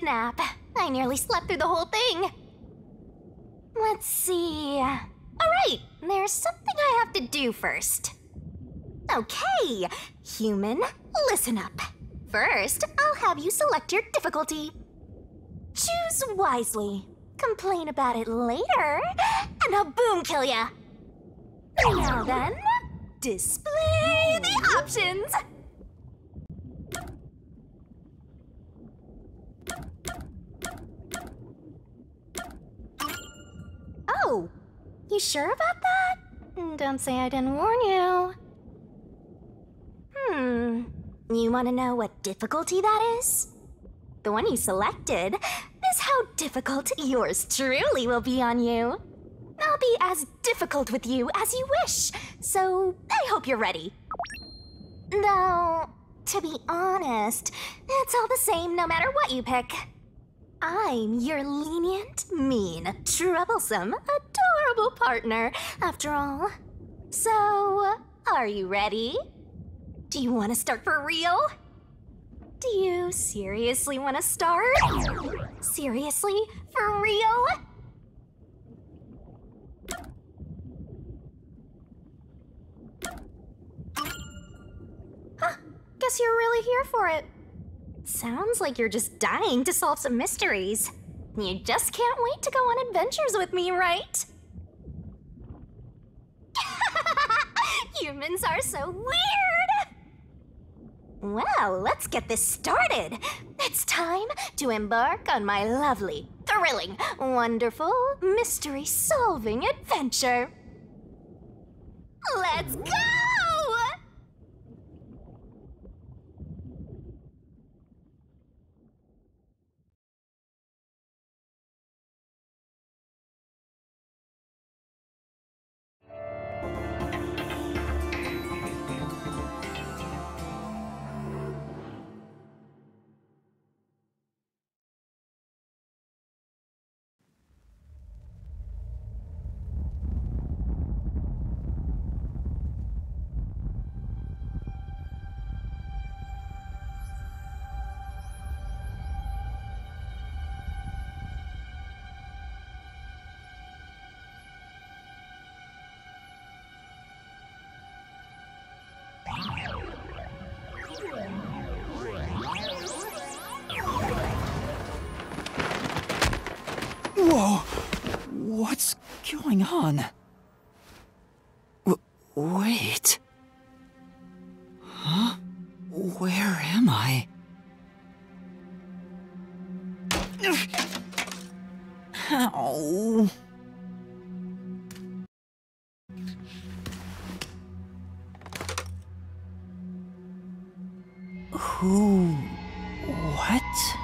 good nap. I nearly slept through the whole thing. Let's see. Alright, there's something I have to do first. Okay, human, listen up. First, I'll have you select your difficulty. Choose wisely. Complain about it later, and I'll boom kill ya. Now then, display the options. Oh, sure about that? Don't say I didn't warn you. Hmm, you want to know what difficulty that is? The one you selected is how difficult yours truly will be on you. I'll be as difficult with you as you wish, so I hope you're ready. Though, to be honest, it's all the same no matter what you pick. I'm your lenient, mean, troublesome, adorable partner, after all. So, are you ready? Do you want to start for real? Do you seriously want to start? Seriously? For real? Huh, guess you're really here for it. Sounds like you're just dying to solve some mysteries. You just can't wait to go on adventures with me, right? Humans are so weird! Well, let's get this started. It's time to embark on my lovely, thrilling, wonderful, mystery solving adventure. Let's go! Going on? W wait. Huh? Where am I? Ow. Who? What?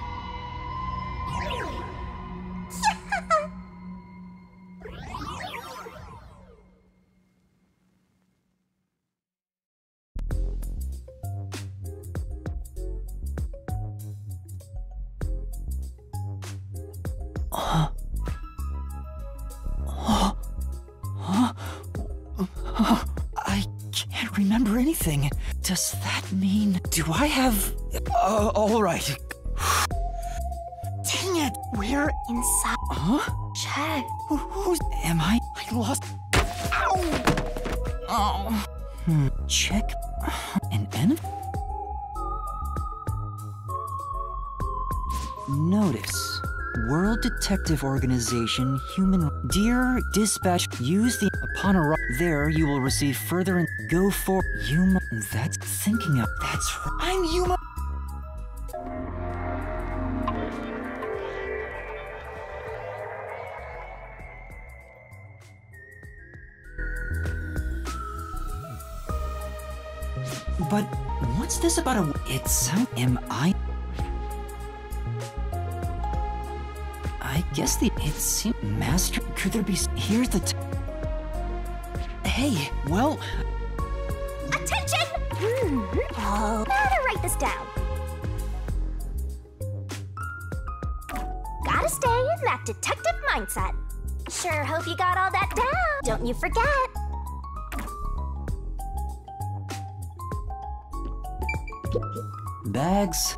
Remember anything. Does that mean. Do I have. Uh, alright. Dang it! Where. Inside. Huh? Check. Who, who's. Am I. I lost. Ow! Oh. Hmm. Check. An N? Notice. World Detective Organization, Human. Dear Dispatch, use the. Upon arrival there, you will receive further. In- go for. Yuma. That's thinking of. That's. I'm Yuma. But what's this about a? It's sound. Am I? Guess the it seemed master. Could there be? Here's the. T- hey, well, Attention! Hmm. Oh, better write this down. Gotta stay in that detective mindset. Sure hope you got all that down. Don't you forget. bags.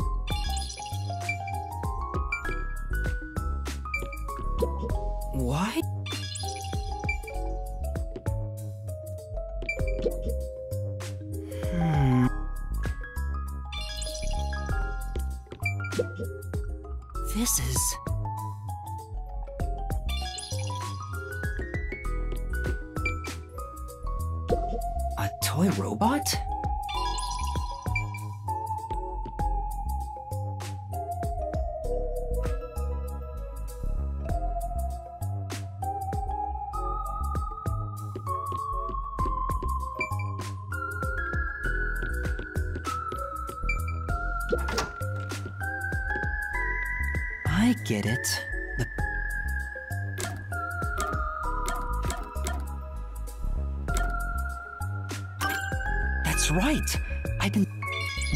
Why? Hmm. This is... A toy robot?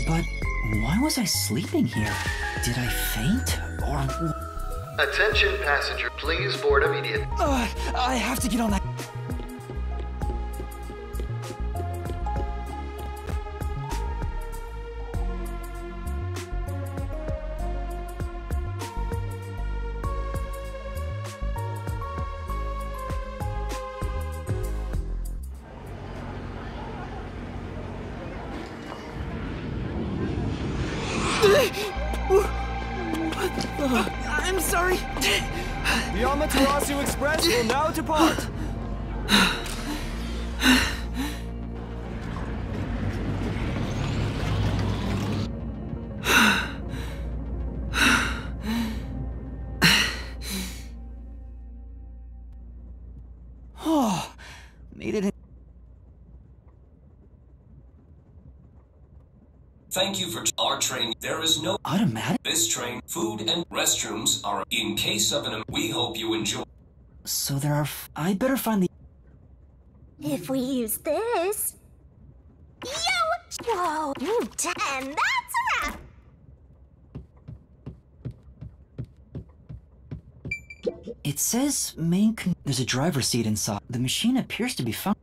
But why was I sleeping here? Did I faint? Or. Attention passenger, please board immediately. Uh, I have to get on that. I'm sorry. The Amaterasu Express will now depart. Thank you for our train. There is no Automatic? this train. Food and restrooms are in case of an. We hope you enjoy. So there are. F- I better find the. If we use this. Yo! Whoa! You 10! That's a wrap! It says main. Con- There's a driver's seat inside. The machine appears to be fine.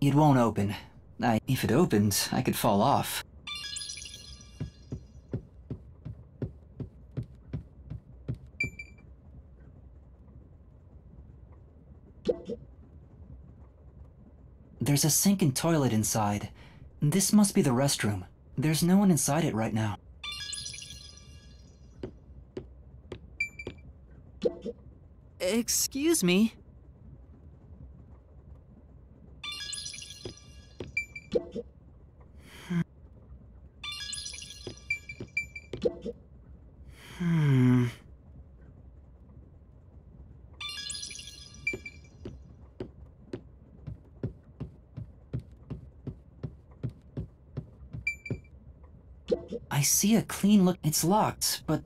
It won't open. I, if it opened, I could fall off. There's a sink and toilet inside. This must be the restroom. There's no one inside it right now. Excuse me. I see a clean look. It's locked, but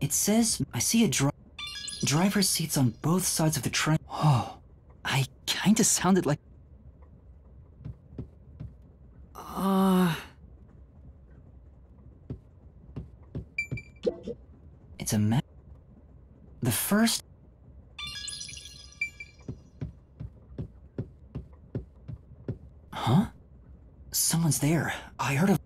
It says I see a dri driver's seats on both sides of the train. Oh, I kinda sounded like. Uh. It's a ma- The first. There. I heard a.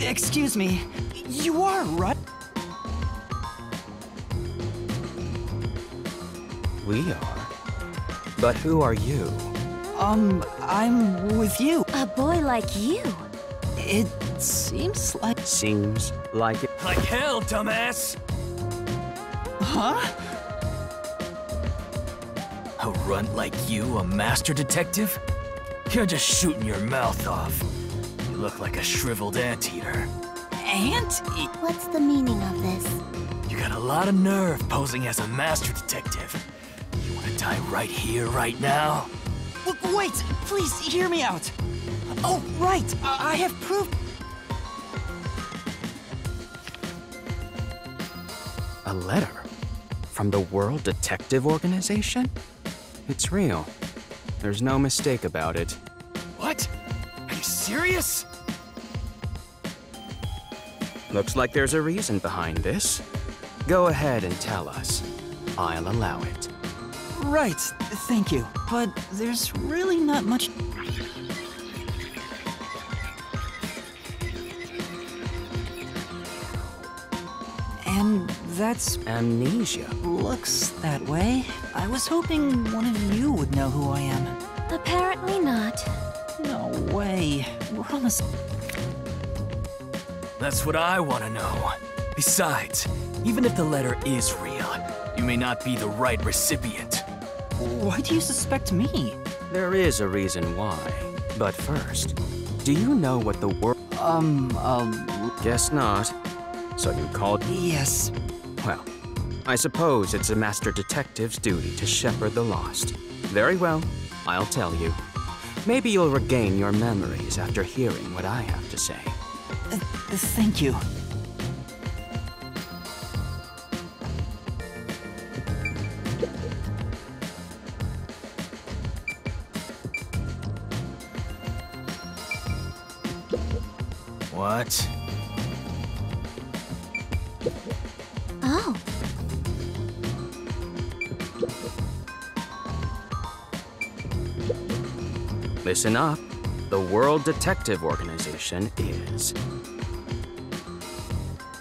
Excuse me. You are right. We are. But who are you? Um, I'm with you. A boy like you. It seems like. Seems like it. Like hell, dumbass! Huh? A runt like you, a master detective? You're just shooting your mouth off. You look like a shriveled anteater. Ant? What's the meaning of this? You got a lot of nerve posing as a master detective. You wanna die right here, right now? W- wait! Please hear me out! Oh, right! I, I have proof. A letter? From the World Detective Organization? It's real. There's no mistake about it. What? Are you serious? Looks like there's a reason behind this. Go ahead and tell us. I'll allow it. Right, thank you. But there's really not much. And that's Amnesia. looks that way. I was hoping one of you would know who I am. Apparently not. No way. We're almost. That's what I want to know. Besides, even if the letter is real, you may not be the right recipient. Why do you suspect me? There is a reason why. But first, do you know what the word... Um, um, Guess not. So you called. yes. Well, I suppose it's a master detective's duty to shepherd the lost. Very well, I'll tell you. Maybe you'll regain your memories after hearing what I have to say. Uh, thank you. What? Oh, Listen up. The World Detective Organization is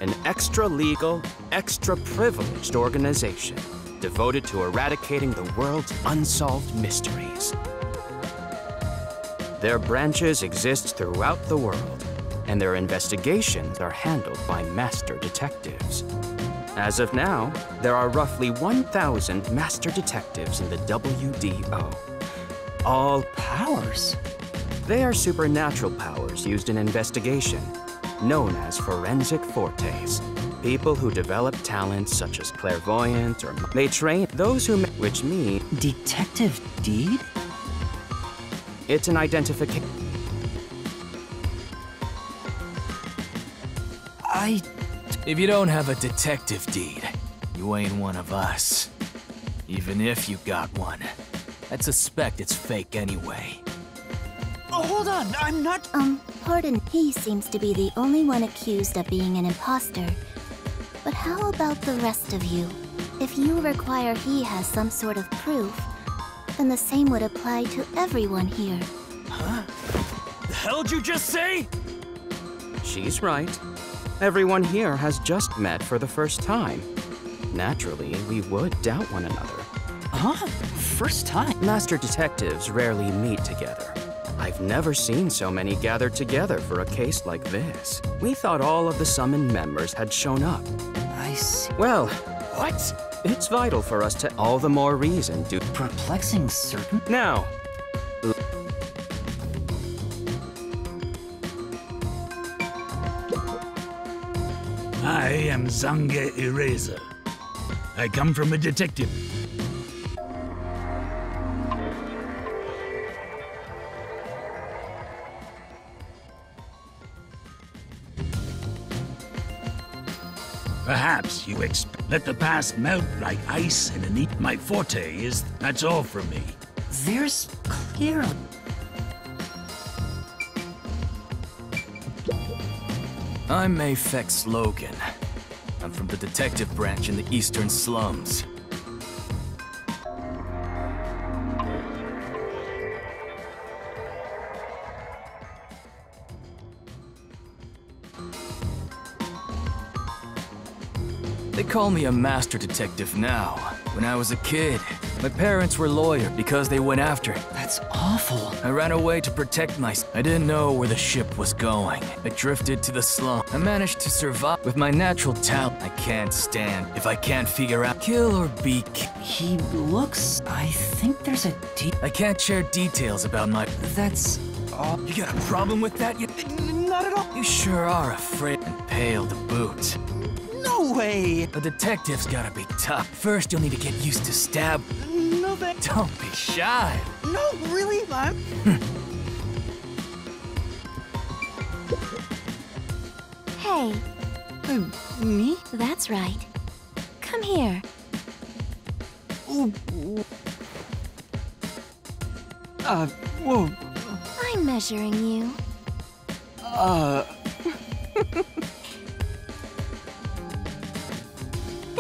an extra legal, extra privileged organization devoted to eradicating the world's unsolved mysteries. Their branches exist throughout the world, and their investigations are handled by master detectives. As of now, there are roughly 1,000 master detectives in the WDO. All Powers? They are supernatural powers used in investigation, known as forensic fortes. People who develop talents such as clairvoyant or they train those who, ma- which mean Detective Deed? it's an identification. I. If you don't have a detective deed, you ain't one of us. Even if you got one, I'd suspect it's fake anyway. Oh, hold on, I'm not. Um, pardon, he seems to be the only one accused of being an imposter. But how about the rest of you? If you require he has some sort of proof, then the same would apply to everyone here. Huh? The hell'd you just say? She's right. Everyone here has just met for the first time. Naturally, we would doubt one another. Huh? First time? Master detectives rarely meet together. I've never seen so many gathered together for a case like this. We thought all of the summoned members had shown up. I see. Well, What? it's vital for us to all the more reason to. Perplexing certain? Now, I am Zange Eraser. I come from a detective. Perhaps you expect let the past melt like ice in an eat. My forte is that's all from me. There's clearly. I'm Mayfex Logan. I'm from the detective branch in the eastern slums. Call me a master detective now. When I was a kid, my parents were lawyers because they went after it. That's awful. I ran away to protect myself. I didn't know where the ship was going. I drifted to the slum. I managed to survive with my natural talent. I can't stand if I can't figure out kill or be He looks. I think there's a deep. I can't share details about my. That's. all. You got a problem with that? You... Not at all. You sure are afraid and pale to boot. No way. A detective's gotta be tough. First, you'll need to get used to stab. No, that. Don't be shy. No, really, I'm. Hey, Uh, me? that's right. Come here. Uh, whoa. I'm measuring you. Uh,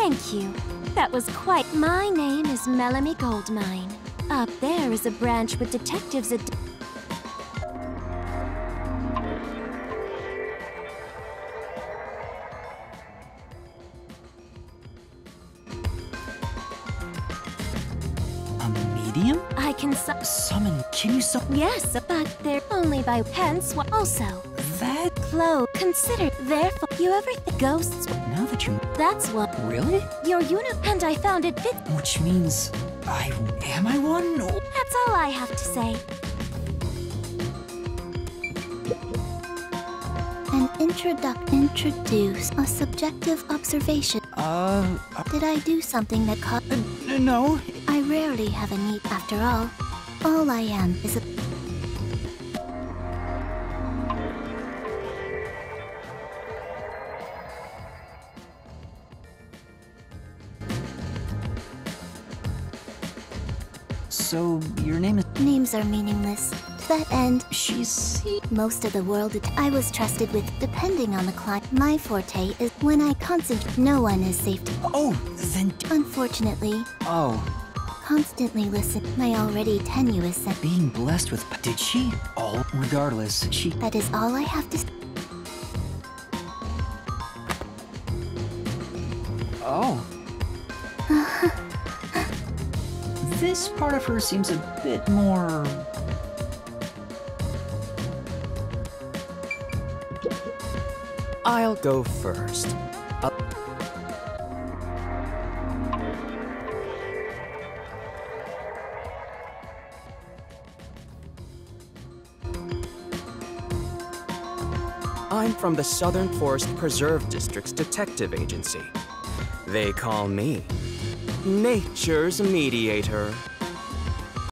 Thank you. That was quite. My name is Melanie Goldmine. Up there is a branch with detectives at. a medium? I can su- Summon. Can you summon Yes, but they're only by hence what also. that? Chloe, consider therefore you ever ghosts Now that you. that's what Really? your unit and I found it fit Which means. I. Am I one? Or- that's all I have to say. An introduct introduce a subjective observation. Uh. Did I do something that caught uh no. I rarely have a need after all. All I am is a So, your name is. names are meaningless. To that end, She's. most of the world I was trusted with, depending on the client. My forte is when I concentrate. No one is safe. To, Oh, then. unfortunately, Oh, constantly listen. My already tenuous being blessed with. Did she? All. Regardless, she. That is all I have to. This part of her seems a bit more. I'll go first. Uh, I'm from the Southern Forest Preserve District's detective agency. They call me Nature's Mediator.